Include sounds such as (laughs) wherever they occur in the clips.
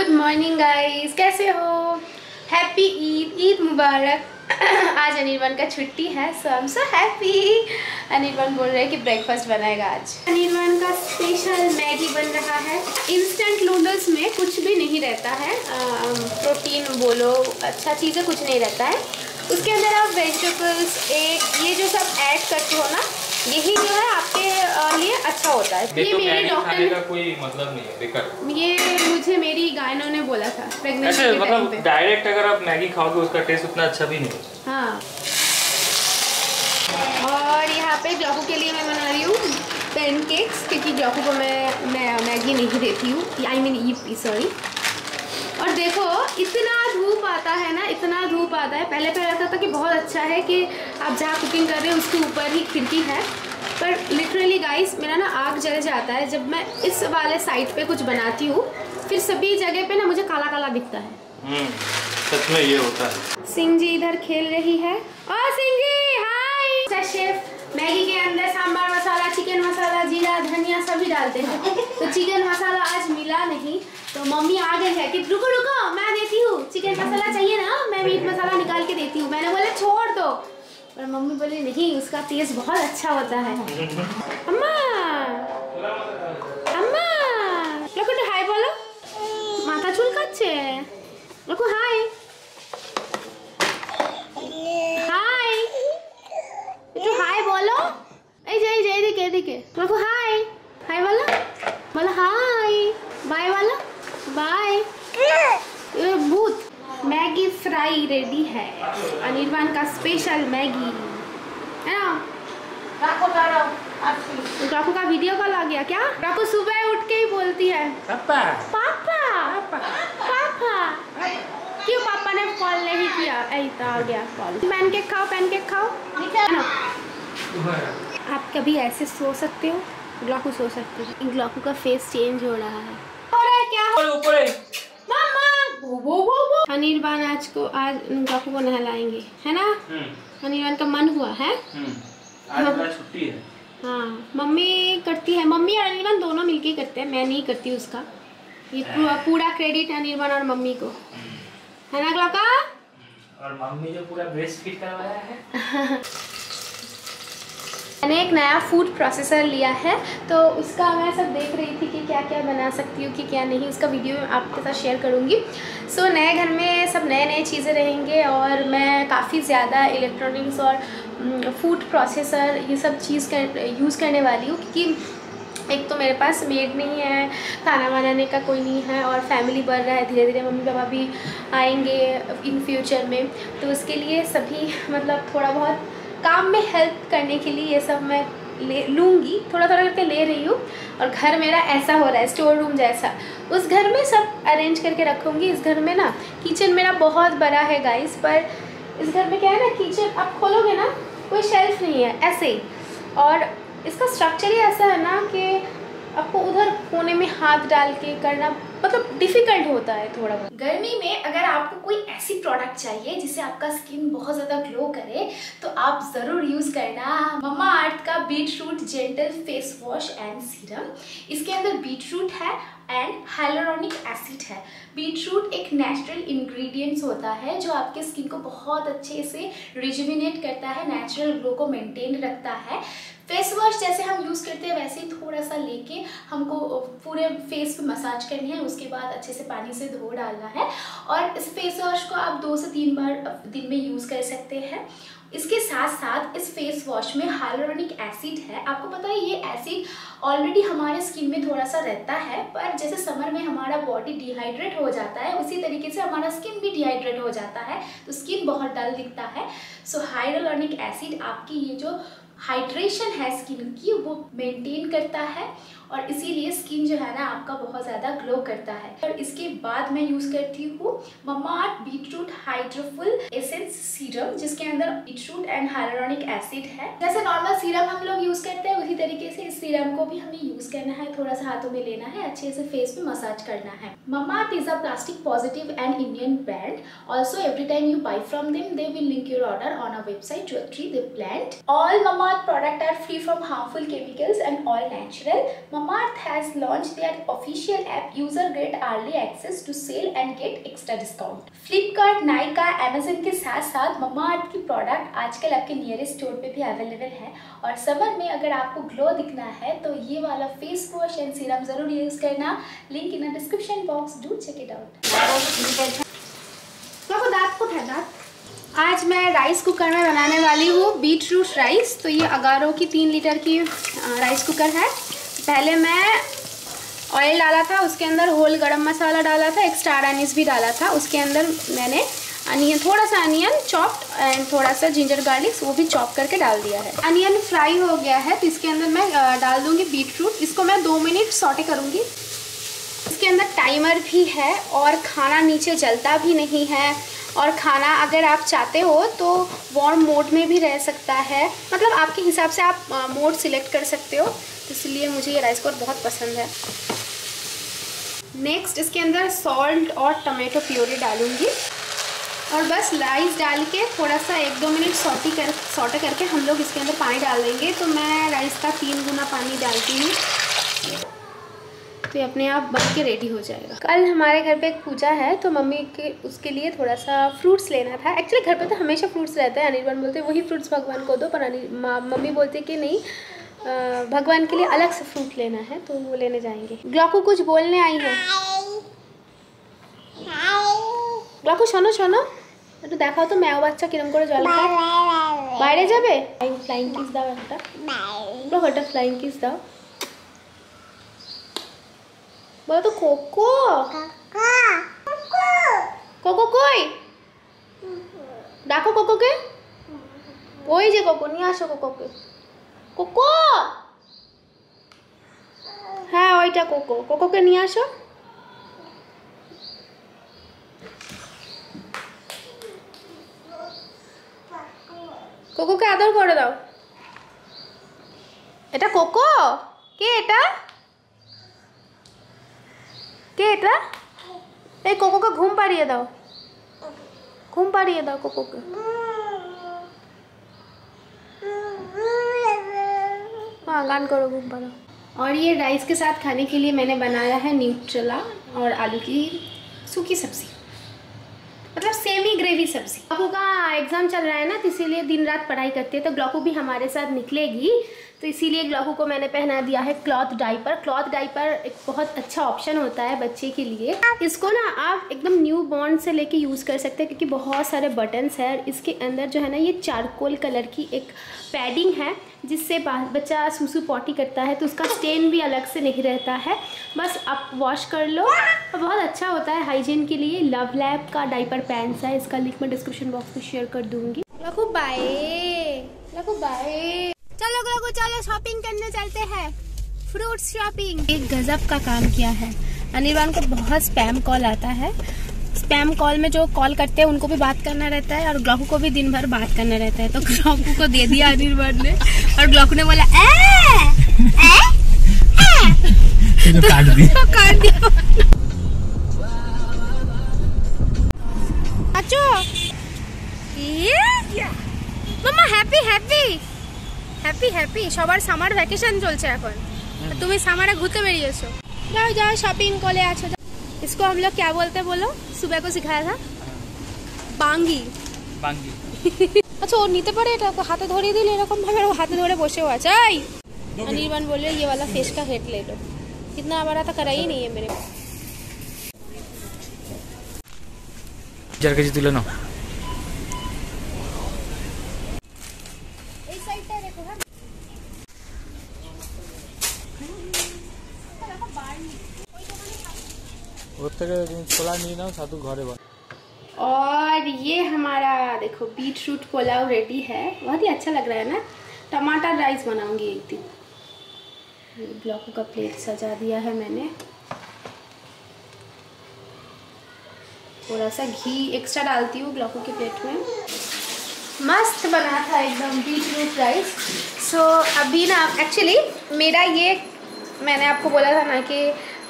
Good morning guys कैसे हो? Happy Eid Eid मुबारक आज अनिर्वन का छुट्टी है सो I am so happy Anirban बोल रहे हैं कि ब्रेकफास्ट बनाएगा आज। अनिर्वन का स्पेशल मैगी बन रहा है। इंस्टेंट नूडल्स में कुछ भी नहीं रहता है। प्रोटीन बोलो अच्छा चीज़ें कुछ नहीं रहता है। उसके अंदर आप वेजिटेबल्स एग ये जो सब ऐड करते हो ना यही जो है आपके लिए अच्छा होता है। ये मेरे डॉक्टर का कोई मतलब नहीं है बेकार। ये मुझे मेरी गायनों ने बोला था प्रेगनेंसी के मतलब डायरेक्ट अगर आप मैगी खाओगे उसका टेस्ट उतना अच्छा भी नहीं है हाँ। और यहाँ पे जॉकू के लिए मैं बना रही हूँ पेनकेक्स क्योंकि जॉकू को मैं मैं मैगी नहीं देती हूँ। आई मीन ई सॉरी और देखो इतना धूप आता है ना इतना धूप आता है। पहले पहले लगता था कि बहुत अच्छा है कि आप जहाँ कुकिंग कर रहे हो उसके ऊपर ही खिड़की है। पर लिटरली गाइस मेरा ना आग जल जाता है जब मैं इस वाले साइड पे कुछ बनाती हूँ। फिर सभी जगह पे ना मुझे काला काला दिखता है। हम्म, सच में ये होता है। सिंह जी इधर खेल रही है। और Singh ji hi chef Maggi के अंदर सांबर मसाला चिकन मसाला, जीरा, धनिया सभी डालते हैं। तो चिकन मसाला आज मिला नहीं। तो मम्मी आ गई है कि रुको रुको, मैं देती हूँ। चिकन मसाला चाहिए ना, मैं मीट मसाला निकाल के देती हूँ। मैंने बोला, छोड़ दो। पर मम्मी बोली, नहीं, उसका टेस्ट बहुत अच्छा होता है। अम्मा अम्मा लोग तो हाय बोलो। माथा चुल खाचे लोग हाय। जो हाय बोलो देखे देखे बोलो हाय हाय वाला? बोलो हाय बाय वाला? बाय भूत। मैगी फ्राई रेडी है। अनिर्वाण का स्पेशल मैगी। है ना? राखू का वीडियो कॉल आ गया क्या? राखू सुबह उठ के ही बोलती है। पापा। पापा, पापा। नहीं किया। ऐसा आ गया कॉल पैनकेक खाओ पैनकेक खाओ। है आप कभी ऐसे सो सकते हो? ग्लाकू सो सकते हो। ग्लाकू का फेस चेंज हो रहा है। हो रहा है क्या? ऊपर है वो वो वो वो। अनिर्बान आज को आज ग्लाकू को नहलाएँगे। है ना? अनिर्बान का मन हुआ है? आज छुट्टी है। हाँ। मम्मी करती है। मम्मी और अनिर्बान दोनों मिलके करते हैं। मैं नहीं करती उसका। ये पूरा पूरा क्रेडिट अनिर्बान और मम्मी को। है ना ग्लाका? और मम्मी जो पूरा ब्रेस्ट फ़ीड करवाया है। (laughs) मैंने एक नया फ़ूड प्रोसेसर लिया है तो उसका मैं सब देख रही थी कि क्या क्या बना सकती हूँ कि क्या नहीं उसका वीडियो मैं आपके साथ शेयर करूँगी। सो so, नए घर में सब नए नए चीज़ें रहेंगे और मैं काफ़ी ज़्यादा इलेक्ट्रॉनिक्स और फ़ूड प्रोसेसर ये सब चीज़ कर यूज़ करने वाली हूँ क्योंकि एक तो मेरे पास मेड नहीं है, खाना बनाने का कोई नहीं है और फैमिली बढ़ रहा है धीरे धीरे मम्मी पापा भी आएँगे इन फ्यूचर में। तो उसके लिए सभी मतलब थोड़ा बहुत काम में हेल्प करने के लिए ये सब मैं ले, लूँगी। थोड़ा थोड़ा करके ले रही हूँ और घर मेरा ऐसा हो रहा है स्टोर रूम जैसा। उस घर में सब अरेंज करके रखूँगी। इस घर में ना किचन मेरा बहुत बड़ा है गाइस पर इस घर में क्या है ना किचन आप खोलोगे ना, कोई शेल्फ नहीं है, ऐसे ही। और इसका स्ट्रक्चर ही ऐसा है ना कि आपको उधर कोने में हाथ डाल के करना मतलब डिफ़िकल्ट होता है थोड़ा बहुत। गर्मी में अगर आपको कोई ऐसी प्रोडक्ट चाहिए जिससे आपका स्किन बहुत ज़्यादा ग्लो करे तो आप ज़रूर यूज़ करना मम्मा अर्थ का beetroot gentle face wash and serum इसके अंदर बीट रूट है एंड हाइलोरॉनिक एसिड है। बीटरूट एक नेचुरल इंग्रेडिएंट्स होता है जो आपके स्किन को बहुत अच्छे से रिजुविनेट करता है नेचुरल ग्लो को मेंटेन रखता है। फेस वॉश जैसे हम यूज़ करते हैं, वैसे ही थोड़ा सा लेके हमको पूरे फेस पे मसाज करनी है, उसके बाद अच्छे से पानी से धो डालना है। और इस फेस वॉश को आप दो से तीन बार दिन में यूज़ कर सकते हैं। इसके साथ साथ इस फेस वॉश में हाइलोरॉनिक एसिड है। आपको पता है, ये एसिड ऑलरेडी हमारे स्किन में थोड़ा सा रहता है, पर जैसे समर में हमारा बॉडी डिहाइड्रेट हो जाता है, उसी तरीके से हमारा स्किन भी डिहाइड्रेट हो जाता है तो स्किन बहुत डल दिखता है। सो हाइलोरॉनिक एसिड आपकी ये जो हाइड्रेशन है स्किन की वो मेंटेन करता है और इसीलिए स्किन जो है ना आपका बहुत ज़्यादा ग्लो करता है। और इसके बाद मैं यूज़ करती हूँ Mamaearth beetroot hydrofull essence serum जिसके अंदर बीटरूट एंड हाइलोरॉनिक एसिड है। जैसे नॉर्मल सीरम हम लोग यूज़ करते हैं, उसी तरीके से इस सीरम को भी हमें यूज़ करना है थोड़ा सा हाथों में लेना है, अच्छे से फेस पे मसाज करना है। Mamaearth is a plastic positive and Indian brand also every time you buy from them they will link your order on a website jewellery they plant all Mamaearth products are free from harmful chemicals and all natural Mamaearth has launched their official app user get early access to sell and get extra discount. Flipkart, Nykaa, Amazon के साथ साथ Mamaearth की product आजकल आपके nearest store पे भी available है। और समर में अगर आपको ग्लो दिखना है तो ये वाला फेस वॉश एंड सीरम ज़रूर यूज़ करना। Link in description box do check it out दांत को है दांत। आज मैं राइस कुकर में बनाने वाली हूँ बीट रूट राइस तो ये अगारों की तीन लीटर की राइस कुकर है। पहले मैं ऑयल डाला था, उसके अंदर होल गरम मसाला डाला था एक स्टार भी डाला था, उसके अंदर मैंने अनियन थोड़ा सा अनियन चॉप्ड एंड थोड़ा सा जिंजर गार्लिक वो भी चॉप करके डाल दिया है। अनियन फ्राई हो गया है तो इसके अंदर मैं डाल दूँगी बीट रूट इसको मैं दो मिनट सॉटे करूँगी। इसके अंदर टाइमर भी है और खाना नीचे जलता भी नहीं है और खाना अगर आप चाहते हो तो वार्म मोड में भी रह सकता है। मतलब आपके हिसाब से आप मोड सिलेक्ट कर सकते हो। इसलिए मुझे ये राइस कुकर बहुत पसंद है। नेक्स्ट इसके अंदर सॉल्ट और टमाटो प्योरी डालूँगी। और बस राइस डाल के थोड़ा सा एक दो मिनट सॉटी कर सॉटे करके हम लोग इसके अंदर पानी डाल देंगे। तो मैं राइस का तीन गुना पानी डालती हूँ। तो ये अपने आप बन के रेडी हो जाएगा। कल हमारे घर पे एक पूजा है तो मम्मी के, उसके लिए थोड़ा सा फ्रूट्स लेना था। एक्चुअली घर पे तो हमेशा फ्रूट्स रहते हैं अनिर्बान बोलते हैं, वही फ्रूट्स भगवान को दो। पर मम्मी बोलते कि नहीं भगवान के लिए अलग से फ्रूट लेना है तो वो लेने जाएंगे ग्लॉको कुछ बोलने आई है গ্লাকু শোনো শোনো একটু দেখাও তো ম্যাও বাচ্চা কিরম করে জল খায় বাইরে যাবে ফ্লাইং কিস দাও একটা গ্লক একটা ফ্লাইং কিস দাও বলো তো কোকো কোকো কই ডাকো কোকোকে ওই যে কোকো নিয়ে আসো কোকোকে কোকো? হ্যাঁ ওইটা কোকো। কোকোকে নিয়ে আসো। কোকোকে আদর করে দাও। এটা কোকো? কে এটা? কে এটা? এই কোকোকে ঘুম পাড়িয়ে দাও। ঘুম পাড়িয়ে দাও কোকোকে। हाँ गान करो, घूम पाड़ो। और ये राइस के साथ खाने के लिए मैंने बनाया है न्यूट्रला और आलू की सूखी सब्ज़ी। मतलब सेमी ग्रेवी सब्ज़ी। ग्लॉकू का एग्ज़ाम चल रहा है ना तो इसीलिए दिन रात पढ़ाई करती है तो ग्लॉकू भी हमारे साथ निकलेगी। तो इसीलिए ग्लॉकू को मैंने पहना दिया है क्लॉथ डाइपर क्लॉथ डाइपर एक बहुत अच्छा ऑप्शन होता है बच्चे के लिए। इसको ना आप एकदम न्यू बॉन्ड से लेके यूज़ कर सकते हैं, क्योंकि बहुत सारे बटन्स हैं इसके अंदर जो है ना, ये चारकोल कलर की एक पैडिंग है। जिससे बच्चा सूसू पॉटी करता है तो उसका स्टेन भी अलग से नहीं रहता है। बस आप वॉश कर लो। और बहुत अच्छा होता है हाइजीन के लिए। लव लैब का डाइपर पैंस है। इसका लिंक मैं डिस्क्रिप्शन बॉक्स में शेयर कर दूँगी। लखू बाय लखू बाय चलो लोगो चलो शॉपिंग करने चलते हैं। फ्रूट शॉपिंग एक गजब का काम किया है। अनिर्बान को बहुत स्पैम कॉल आता है। स्पैम कॉल में जो कॉल करते हैं उनको भी बात करना रहता है और ग्लॉकू को भी दिन भर बात करना रहता है तो ग्लॉकू को दे दिया अनिर्बान ने और ग्लॉकू ने बोला ए, ए, ए, तो काट दिया (laughs) काट दिया अच्छा মামা হ্যাপি হ্যাপি হ্যাপি হ্যাপি সবার সামার ভ্যাকেশন চলছে এখন তুমি সামারে ঘুরতে বেরিয়েছো যাও যাও শপিং করে আছো इसको हम लोग क्या बोलते बोलो सुबह को सिखाया था বাঙ্গি বাঙ্গি আচ্ছা ও নিতে পারে এটা ওকে হাতে ধরিয়ে দিলে এরকম ভাবে ও হাতে ধরে বসেও আছে आई अनिर्बान बोल रहे ये वाला फेस का हेट ले लो कितना बड़ा था करा ही नहीं है मेरे চার কেজি থেকে ছোলা নিয়ে নাও সাধু ঘরে বল और ये हमारा देखो बीट रूट पुलाव रेडी है बहुत ही अच्छा लग रहा है ना टमाटर राइस बनाऊंगी एक दिन ये ब्लॉकों का प्लेट सजा दिया है मैंने थोड़ा सा घी एक्स्ट्रा डालती हूँ ब्लॉकों के प्लेट में मस्त बना था एकदम बीट रूट राइस सो अभी ना एक्चुअली मेरा ये मैंने आपको बोला था ना कि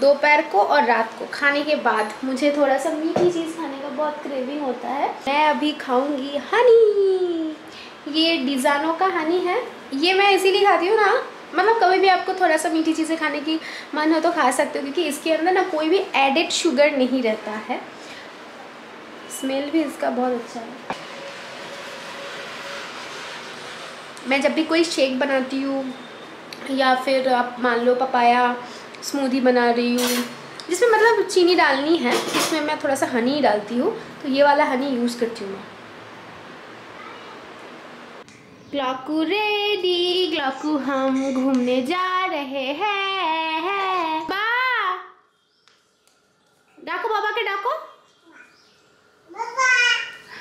दोपहर को और रात को। खाने के बाद मुझे थोड़ा सा मीठी चीज़ खाने का बहुत क्रेविंग होता है। मैं अभी खाऊँगी हनी ये डिज़ानो का हनी है। ये मैं इसीलिए खाती हूँ ना मतलब कभी भी आपको थोड़ा सा मीठी चीज़ें खाने की मन हो तो खा सकते हो, क्योंकि इसके अंदर ना कोई भी एडिड शुगर नहीं रहता है। स्मेल भी इसका बहुत अच्छा है। मैं जब भी कोई शेक बनाती हूँ, या फिर आप मान लो पपाया स्मूदी बना रही हूँ। जिसमें मतलब चीनी डालनी है इसमें मैं थोड़ा सा हनी डालती हूँ। तो ये वाला हनी यूज़ करती हूँ मैं। ग्लॉकू रेडी ग्लॉकू हम घूमने जा रहे हैं। बा! डाको बाबा के डाको।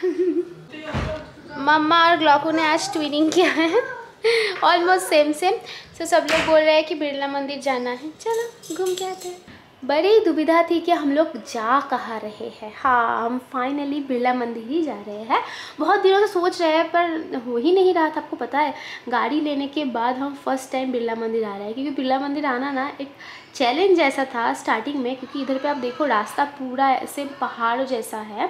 (laughs) मम्मा और ग्लॉकू ने आज ट्विनिंग किया है। ऑलमोस्ट सेम सेम सो सब लोग बोल रहे हैं कि बिरला मंदिर जाना है। चलो, घूम के आते हैं। बड़ी दुविधा थी कि हम लोग जा कहाँ रहे हैं। हाँ हम फाइनली बिरला मंदिर ही जा रहे हैं। बहुत दिनों से सोच रहे हैं, पर हो ही नहीं रहा था। आपको पता है, गाड़ी लेने के बाद हम फ़र्स्ट टाइम बिरला मंदिर आ रहे हैं। क्योंकि बिरला मंदिर आना ना एक चैलेंज जैसा था स्टार्टिंग में। क्योंकि इधर पे आप देखो, रास्ता पूरा ऐसे पहाड़ जैसा है।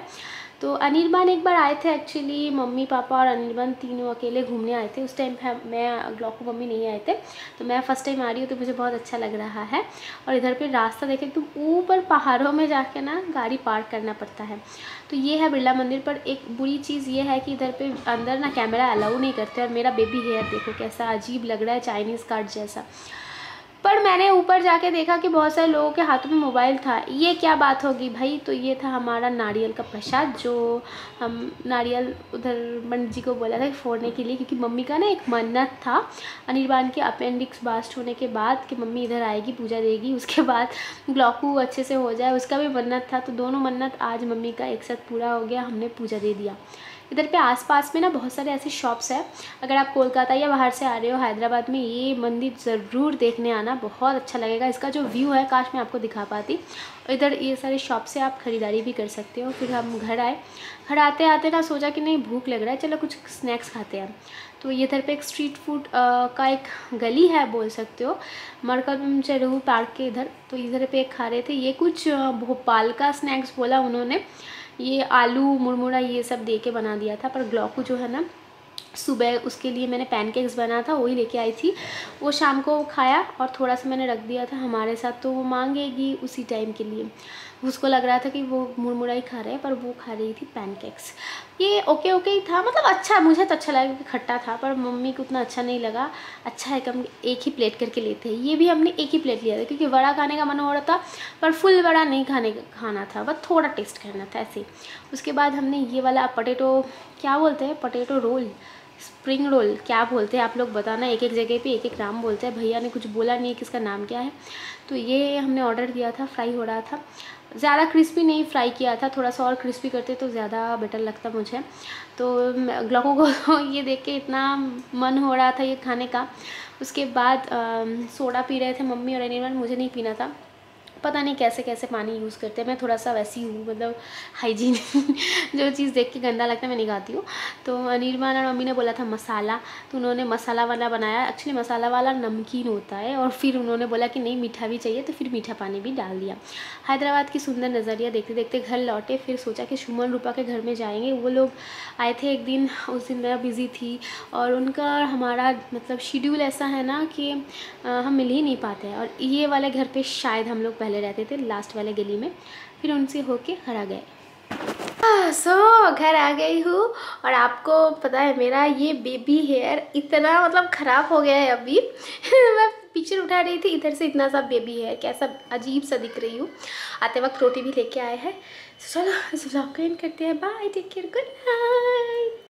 तो अनिर्बान एक बार आए थे एक्चुअली मम्मी, पापा और अनिर्बान तीनों अकेले घूमने आए थे। उस टाइम मैं ग्लॉको मम्मी नहीं आए थे। तो मैं फ़र्स्ट टाइम आ रही हूँ तो मुझे बहुत अच्छा लग रहा है। और इधर पे रास्ता देखे तो ऊपर पहाड़ों में जाके ना गाड़ी पार्क करना पड़ता है। तो ये है बिरला मंदिर, पर एक बुरी चीज़ ये है कि इधर पे अंदर ना कैमरा अलाउ नहीं करते और मेरा बेबी हेयर देखो, कैसा अजीब लग रहा है चाइनीज़ कार्ड जैसा। पर मैंने ऊपर जाके देखा कि बहुत सारे लोगों के हाथों में मोबाइल था। ये क्या बात होगी भाई? तो ये था हमारा नारियल का प्रसाद, जो हम नारियल उधर पंडित जी को बोला था फोड़ने के लिए, क्योंकि मम्मी का ना एक मन्नत था अनिर्बान के अपेंडिक्स बास्ट होने के बाद कि मम्मी इधर आएगी, पूजा देगी, उसके बाद ग्लॉकू अच्छे से हो जाए, उसका भी मन्नत था। तो दोनों मन्नत आज मम्मी का एक साथ पूरा हो गया, हमने पूजा दे दिया। इधर पे आसपास में ना बहुत सारे ऐसे शॉप्स हैं। अगर आप कोलकाता या बाहर से आ रहे हो, हैदराबाद में ये मंदिर ज़रूर देखने आना, बहुत अच्छा लगेगा। इसका जो व्यू है, काश मैं आपको दिखा पाती। इधर ये सारे शॉप से आप ख़रीदारी भी कर सकते हो। फिर हम घर आए। घर आते आते ना सोचा कि नहीं, भूख लग रहा है, चलो कुछ स्नैक्स खाते हैं। तो इधर पे एक स्ट्रीट फ़ूड का एक गली है, बोल सकते हो। मरकम चरू पार्क के इधर। तो इधर पे खा रहे थे। ये कुछ भोपाल का स्नैक्स बोला उन्होंने। ये आलू, मुरमुरा ये सब दे के बना दिया था, पर ग्लॉकू जो है ना सुबह उसके लिए मैंने पैनकेक्स बनाया था, वही लेके आई थी। वो शाम को खाया और थोड़ा सा मैंने रख दिया था हमारे साथ तो वो मांगेगी उसी टाइम के लिए। उसको लग रहा था कि वो मुरमुरा ही खा रहे हैं, पर वो खा रही थी पैनकेक्स ये ओके ओके ही था मतलब अच्छा मुझे तो अच्छा लगा क्योंकि खट्टा था, पर मम्मी को उतना अच्छा नहीं लगा। अच्छा है कि हम एक ही प्लेट करके लेते हैं। ये भी हमने एक ही प्लेट लिया था, क्योंकि बड़ा खाने का मन हो रहा था, पर फुल बड़ा नहीं खाने खाना था, बस थोड़ा टेस्ट करना था ऐसे। उसके बाद हमने ये वाला पटेटो क्या बोलते हैं पटेटो रोल स्प्रिंग रोल क्या बोलते हैं आप लोग बताना एक एक जगह पे एक एक नाम बोलते हैं। भैया ने कुछ बोला नहीं कि इसका नाम क्या है। तो ये हमने ऑर्डर दिया था फ्राई हो रहा था। ज़्यादा क्रिस्पी नहीं फ्राई किया था थोड़ा सा और क्रिस्पी करते तो ज़्यादा बेटर लगता मुझे। तो लोगों को (laughs) ये देख के इतना मन हो रहा था ये खाने का। उसके बाद आ, सोडा पी रहे थे मम्मी और एनिवन मुझे नहीं पीना था। पता नहीं कैसे कैसे पानी यूज़ करते हैं। मैं थोड़ा सा वैसी हूँ मतलब हाइजीन (laughs) जो चीज़ देख के गंदा लगता है, मैं नहीं हूँ। तो अनिरमान और मम्मी ने बोला था मसाला तो उन्होंने मसाला वाला बनाया। एक्चुअली मसाला वाला नमकीन होता है और फिर उन्होंने बोला कि नहीं, मीठा भी चाहिए तो फिर मीठा पानी भी डाल दिया। हैदराबाद की सुंदर नज़रिया देखते देखते घर लौटे, फिर सोचा कि सुमन रूपा के घर में जाएँगे। वो लोग आए थे एक दिन, उस दिन मैं बिज़ी थी और उनका हमारा मतलब शेड्यूल ऐसा है ना कि हम मिल ही नहीं पाते और ये वाले घर पे शायद हम लोग पहले पहले रहते थे लास्ट वाले गली में, फिर उनसे होके घर आ गए। सो, घर आ गई हूँ और आपको पता है मेरा ये बेबी हेयर इतना मतलब ख़राब हो गया है अभी। (laughs) मैं पिक्चर उठा रही थी, इधर से इतना सा बेबी हेयर कैसा अजीब सा दिख रही हूँ। आते वक्त रोटी भी लेके आए हैं। चलो करते हैं। Bye take care good night